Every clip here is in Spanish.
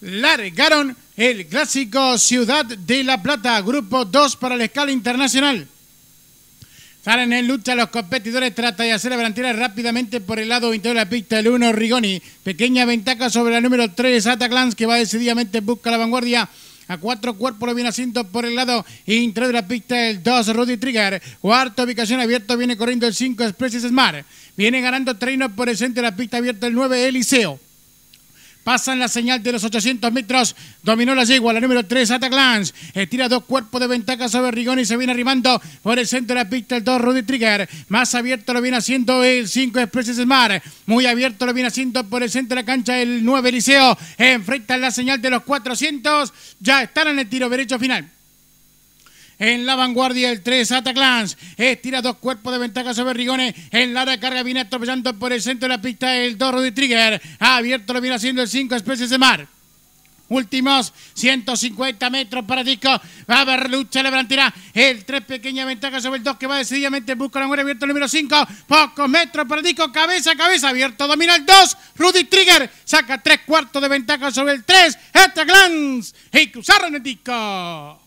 largaron el clásico Ciudad de La Plata, grupo 2 para la escala internacional. Salen en lucha los competidores, trata de hacer la rápidamente por el lado interior de la pista el 1 Rigoni. Pequeña ventaja sobre la número 3 Ataclans que va decididamente en busca la vanguardia. A cuatro cuerpos lo viene haciendo por el lado interior de la pista el 2 Rudy Trigger. Cuarta ubicación abierto viene corriendo el 5 Expresses Smart. Viene ganando terreno por el centro de la pista abierta el 9 Eliseo. Pasan la señal de los 800 metros. Dominó la yegua, la número 3, Ataclans. Estira dos cuerpos de ventaja sobre Rigoni y se viene arrimando por el centro de la pista el 2, Rudy Trigger. Más abierto lo viene haciendo el 5, Expresses Smart. Muy abierto lo viene haciendo por el centro de la cancha el 9, Eliseo. Enfrenta la señal de los 400. Ya están en el tiro derecho final. En la vanguardia el 3, Ataclans. Estira dos cuerpos de ventaja sobre Rigone. En la de carga viene atropellando por el centro de la pista el 2 de Trigger. Abierto lo viene haciendo el 5, Especies de Mar. Últimos 150 metros para Disco. Va a haber lucha, levantará el 3, pequeña ventaja sobre el 2 que va decididamente en busca la muerte abierto el número 5. Pocos metros para Disco, cabeza a cabeza, abierto, domina el 2. Rudy Trigger saca 3 cuartos de ventaja sobre el 3. Ataclans y cruzaron el Disco.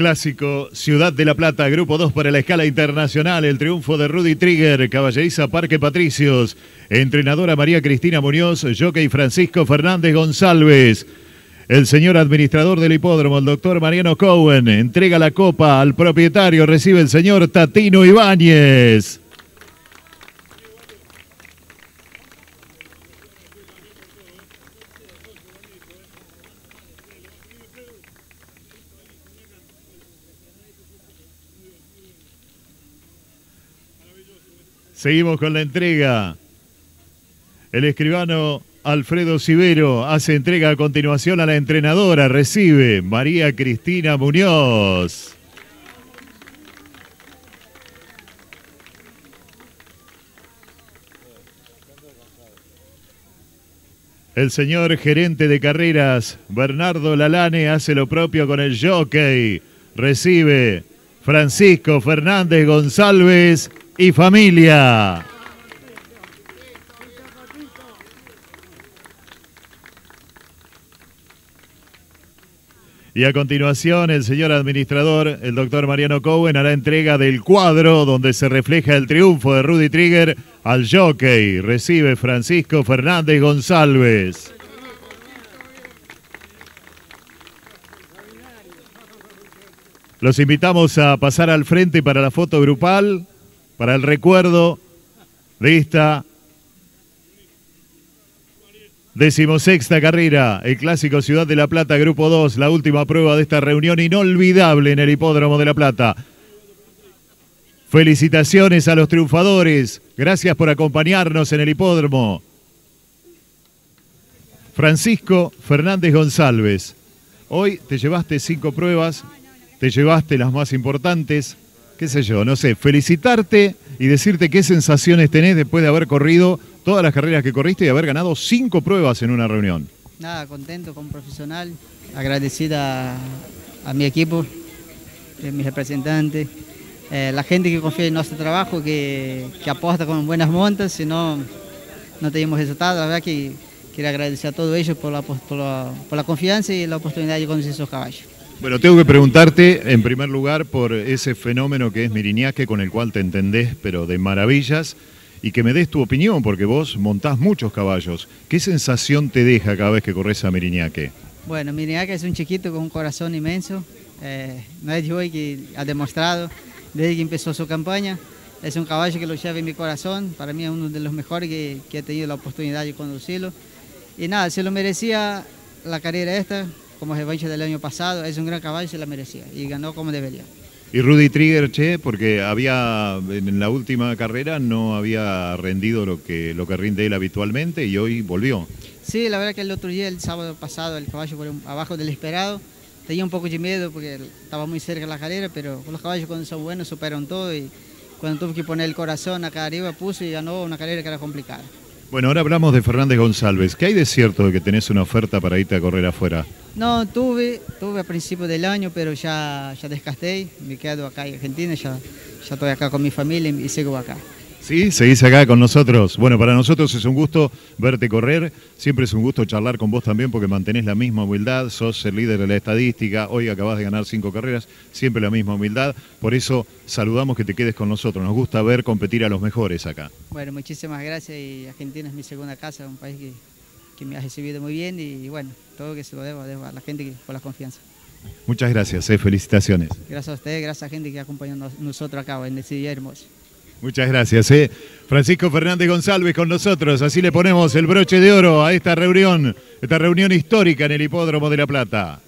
Clásico, Ciudad de la Plata, Grupo 2 para la escala internacional. El triunfo de Rudy Trigger, Caballeriza Parque Patricios. Entrenadora María Cristina Muñoz, jockey Francisco Fernández González. El señor administrador del hipódromo, el doctor Mariano Cohen, entrega la copa al propietario, recibe el señor Tatino Ibáñez. Seguimos con la entrega. El escribano Alfredo Sivero hace entrega a continuación a la entrenadora. Recibe María Cristina Muñoz. El señor gerente de carreras, Bernardo Lalane, hace lo propio con el jockey. Recibe Francisco Fernández González y familia. Y a continuación, el señor administrador, el doctor Mariano Cowen, hará entrega del cuadro donde se refleja el triunfo de Rudy Trigger al jockey. Recibe Francisco Fernández González. Los invitamos a pasar al frente para la foto grupal para el recuerdo de esta decimosexta carrera, el clásico Ciudad de la Plata, Grupo 2, la última prueba de esta reunión inolvidable en el Hipódromo de la Plata. Felicitaciones a los triunfadores, gracias por acompañarnos en el Hipódromo. Francisco Fernández González, hoy te llevaste cinco pruebas, te llevaste las más importantes, qué sé yo, no sé, felicitarte y decirte qué sensaciones tenés después de haber corrido todas las carreras que corriste y haber ganado cinco pruebas en una reunión. Nada, contento como profesional, agradecida a, mi equipo, a mis representantes, eh, la gente que confía en nuestro trabajo, que, aposta con buenas montas, si no, no tenemos resultados. La verdad que quiero agradecer a todos ellos por la, por la confianza y la oportunidad de conocer esos caballos. Bueno, tengo que preguntarte en primer lugar por ese fenómeno que es Miriñaque, con el cual te entendés, pero de maravillas. y que me des tu opinión, porque vos montás muchos caballos. ¿Qué sensación te deja cada vez que corres a Miriñaque? Bueno, Miriñaque es un chiquito con un corazón inmenso. Eh, no es hoy que ha demostrado desde que empezó su campaña. Es un caballo que lo lleva en mi corazón. Para mí es uno de los mejores que, que he tenido la oportunidad de conducirlo. Y nada, se lo merecía la carrera esta, como revancha del año pasado. Es un gran caballo, se la merecía y ganó como debería. Y Rudy Trigger, che, porque había en la última carrera no había rendido lo que, lo que rinde él habitualmente y hoy volvió. Sí, la verdad que el otro día, el sábado pasado, el caballo por abajo del esperado. Tenía un poco de miedo porque estaba muy cerca de la carrera, pero los caballos cuando son buenos superan todo y cuando tuve que poner el corazón acá arriba puse y ganó una carrera que era complicada. Bueno, ahora hablamos de Fernández González. ¿Qué hay de cierto de que tenés una oferta para irte a correr afuera? No, tuve, tuve a principios del año, pero ya, ya me quedo acá en Argentina, ya, ya estoy acá con mi familia y sigo acá. Sí, seguís acá con nosotros. Bueno, para nosotros es un gusto verte correr, siempre es un gusto charlar con vos también porque mantenés la misma humildad, sos el líder de la estadística, hoy acabás de ganar cinco carreras, siempre la misma humildad, por eso saludamos que te quedes con nosotros, nos gusta ver competir a los mejores acá. Bueno, muchísimas gracias y Argentina es mi segunda casa, un país que, que me ha recibido muy bien y bueno, todo que se lo debo, debo a la gente que, por la confianza. Muchas gracias, eh, felicitaciones. Gracias a ustedes, gracias a la gente que acompañó a nosotros acá en este día hermoso. Muchas gracias. ¿eh? Francisco Fernández González con nosotros. Así le ponemos el broche de oro a esta reunión, esta reunión histórica en el Hipódromo de La Plata.